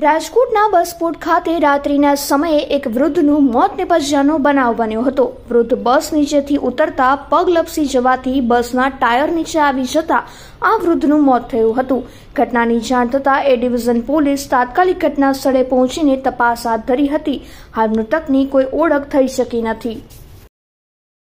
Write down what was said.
રાજકોટના બસપોર્ટ ખાતે રાત્રિના સમયે એક વૃદ્ધનું મોત નિપજ્યાનો બનાવ બન્યો હતો. વૃદ્ધ બસ નીચેથી ઉતરતા પગ લપસી જવાથી બસના ટાયર નીચે આવી જતા આ વૃદ્ધનું મોત થયું હતું. ઘટનાની જાણ થતાં એ ડિવિઝન પોલીસ તાત્કાલિક ઘટના સ્થળે પહોંચીને તપાસ હાથ ધરી હતી. હાલ મૃતકની કોઈ ઓળખ થઈ શકી નથી.